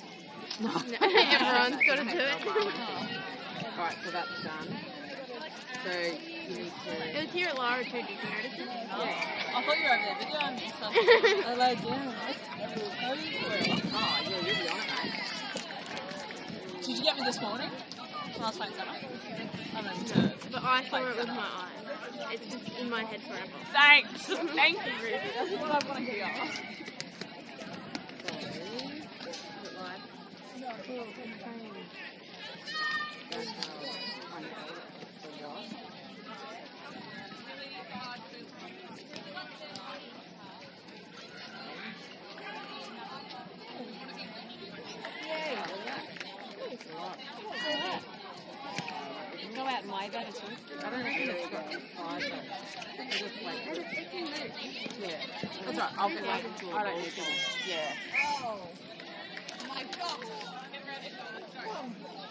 get new cords. Everyone's got to do it. Alright, so that's done. So, you need It was here at Lara too, did you notice it? I thought you were over there videoing and stuff. I like, yeah, nice. Oh, yeah, you'll be on it, mate. Did you get me this morning? When I was playing Senna? I meant to. But I saw it with my eyes. It's just in my head forever. Thanks. Thank you, Ruby. That's what I want to hear. So, is it live? That's how I just like, I don't need to, yeah. Well,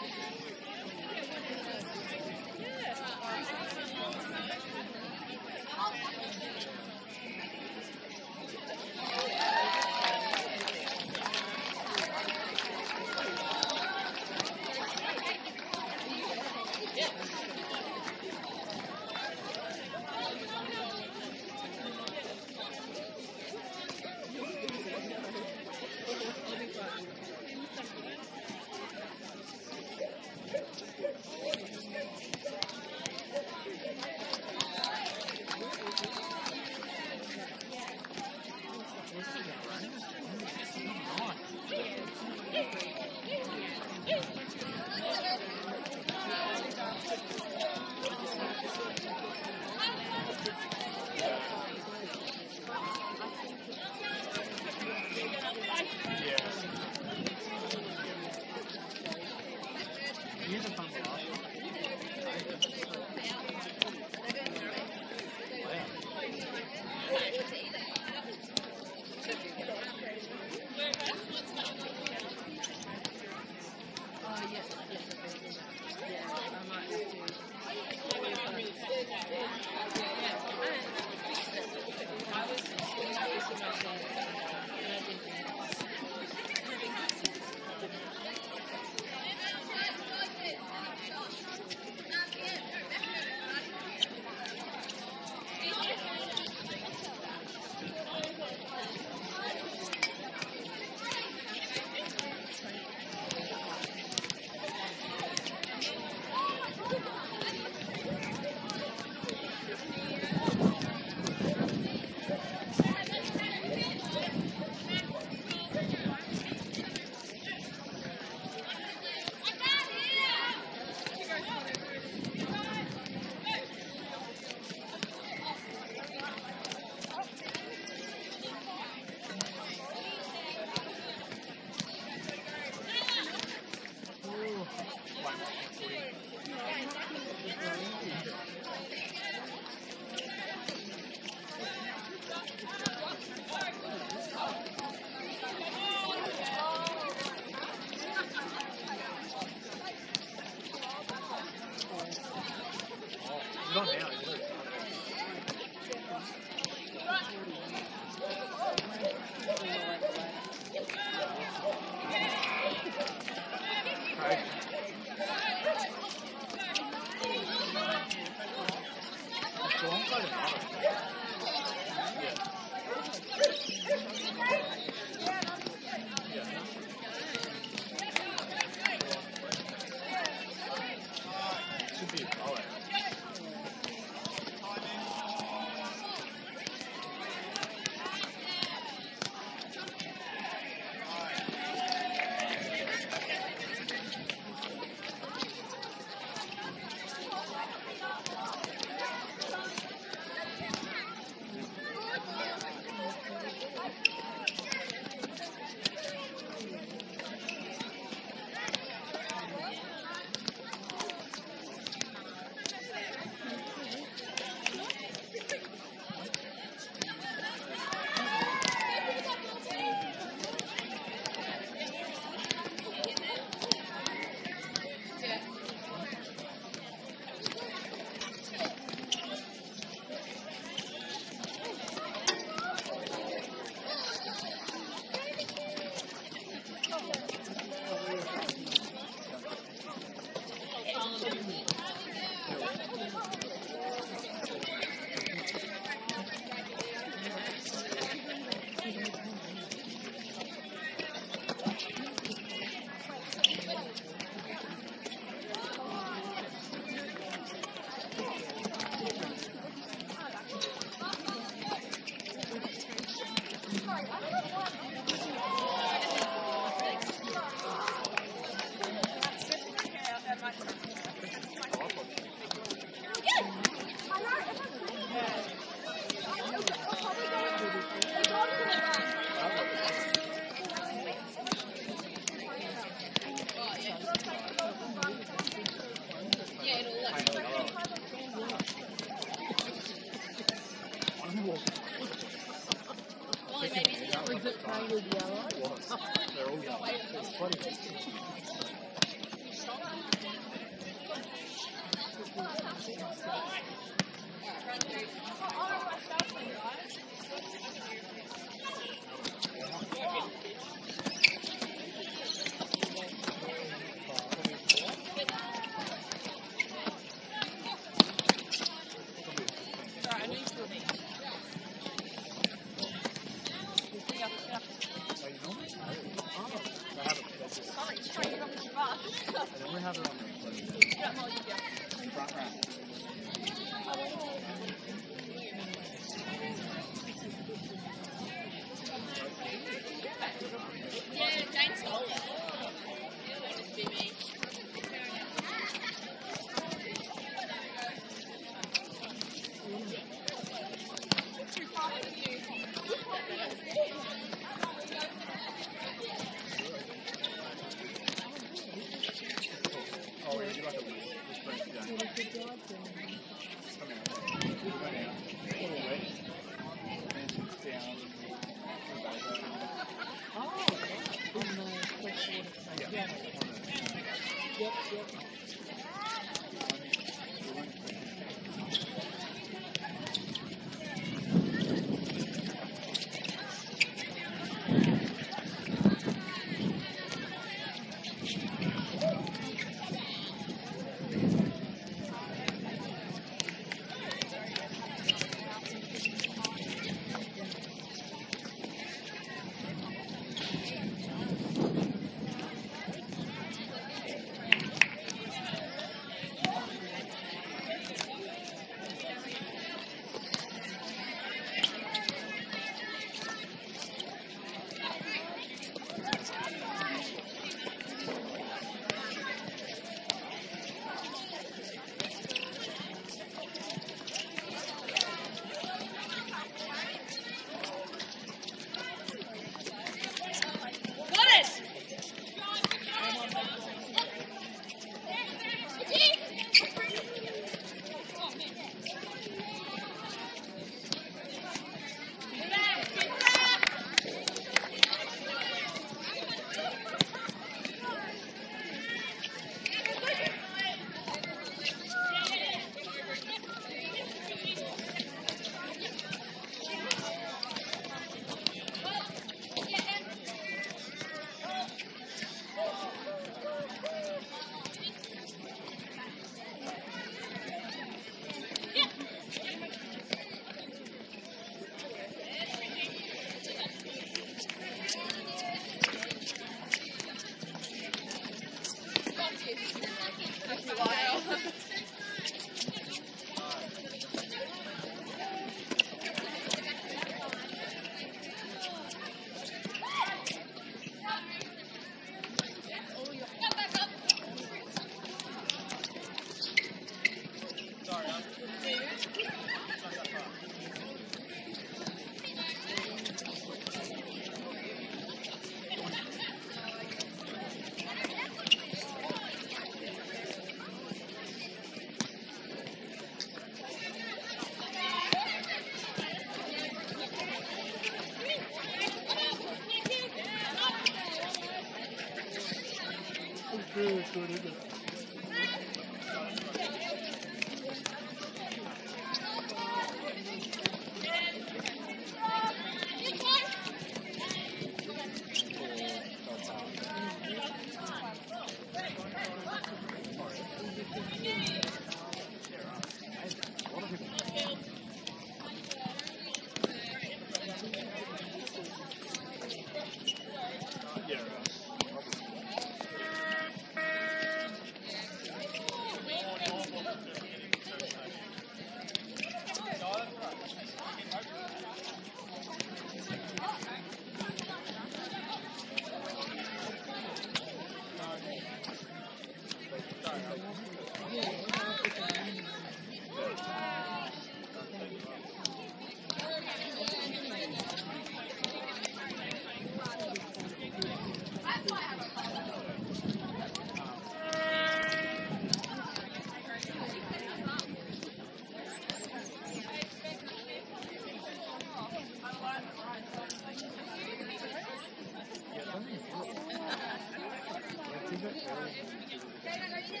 Venga,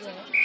Yeah.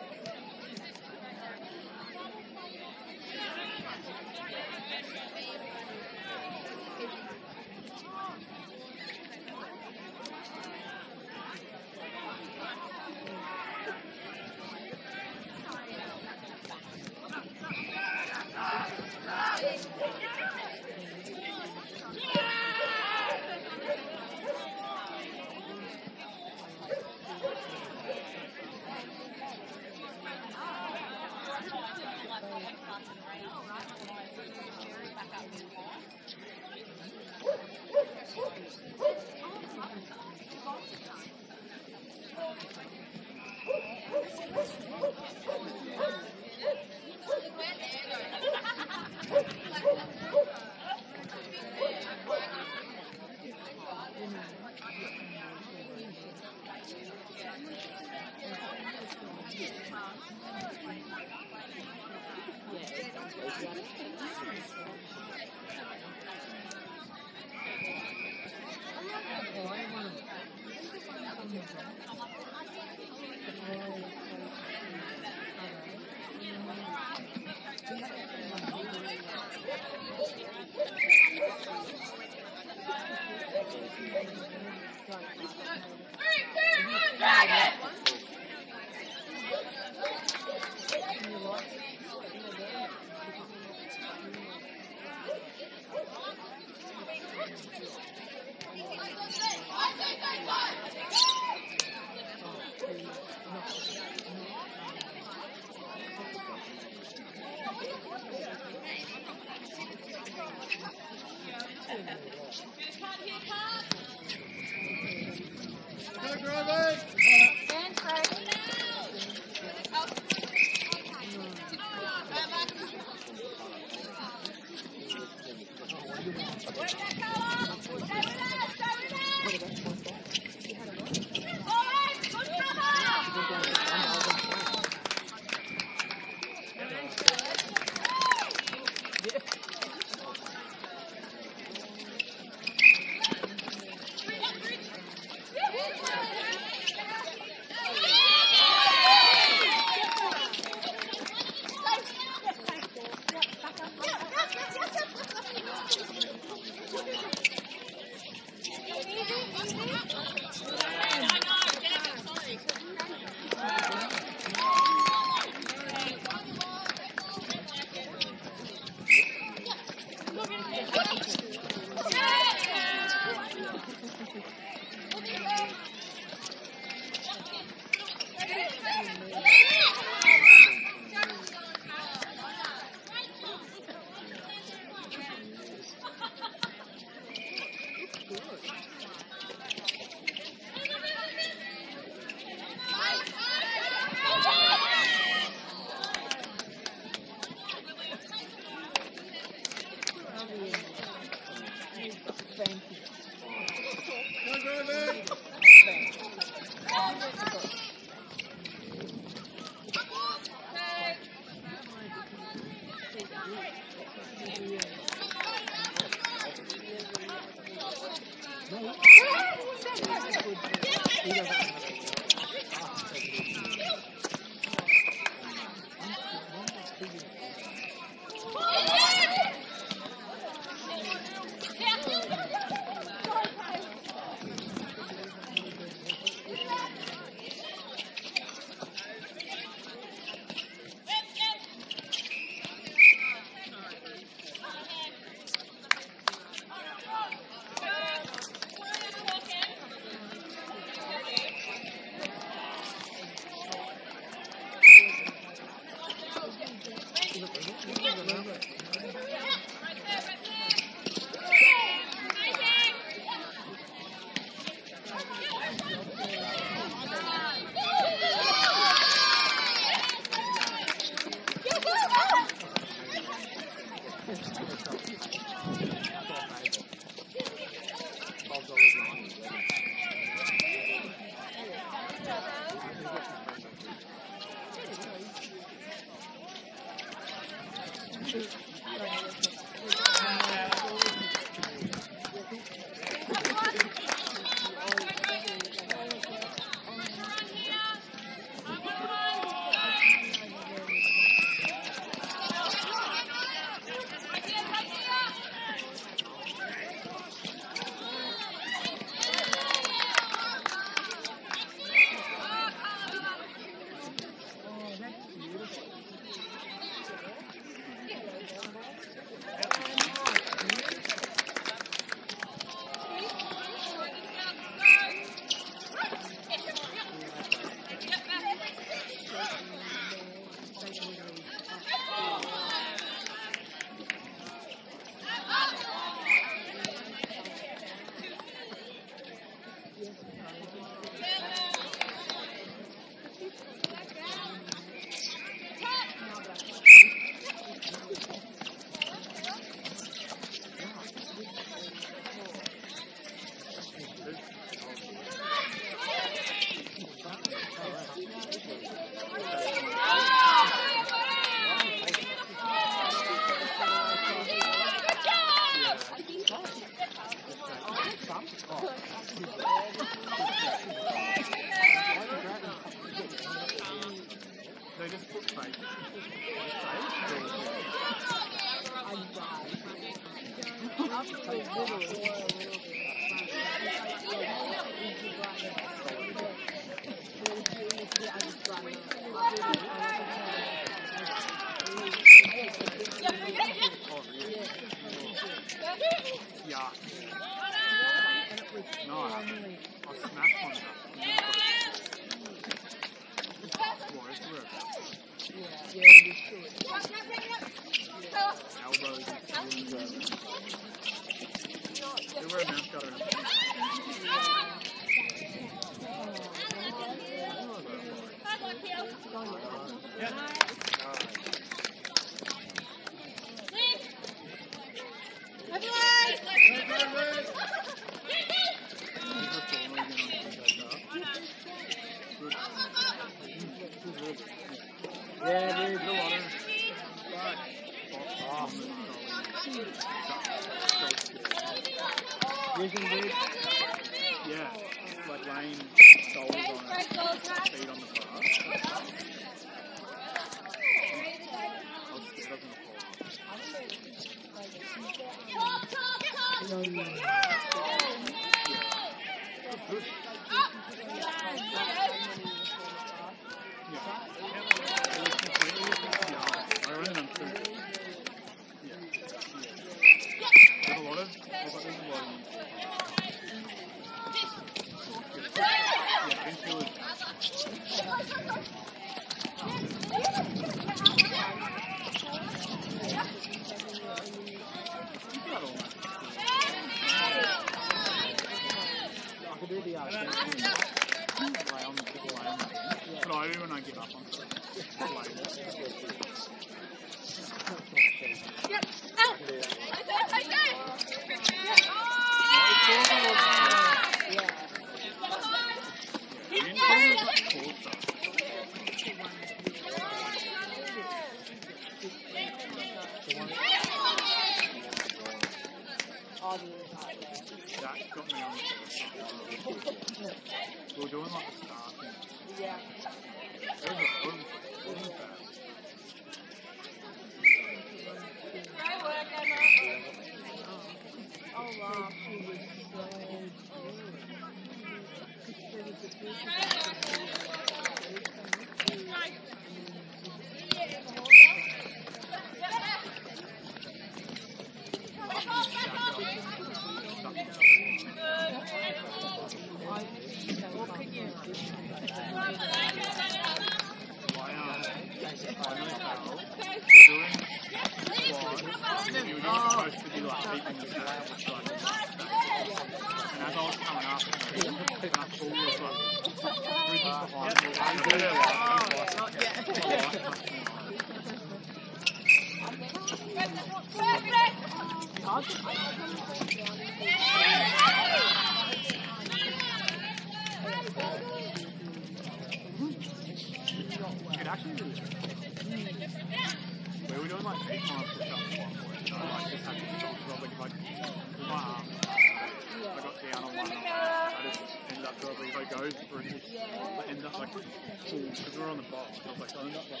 put because we're on the box. I was like, oh, not that.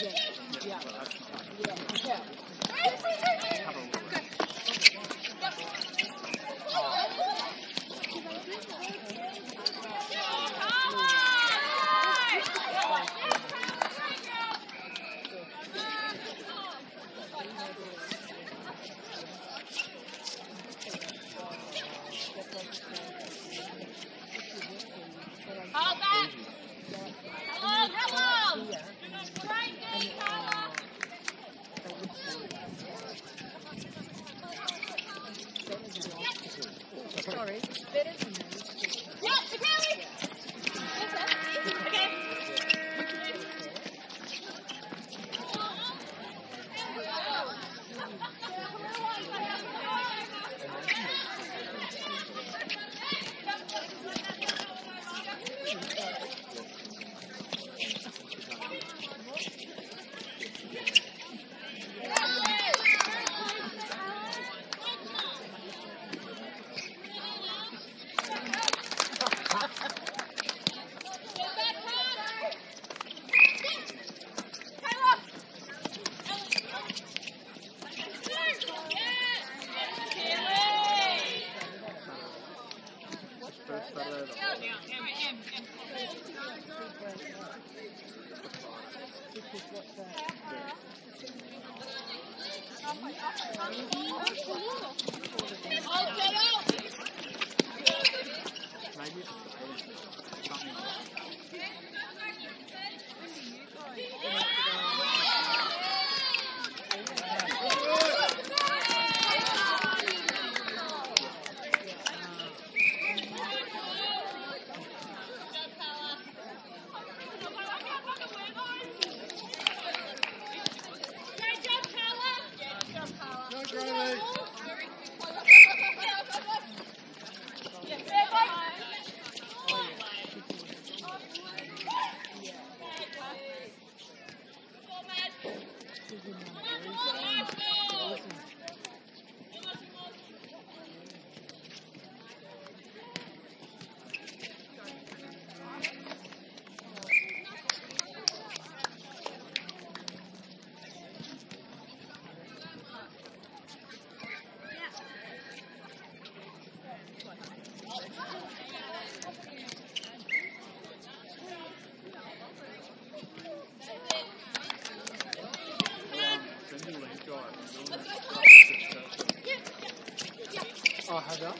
Yeah. Yeah. Yeah. Oh,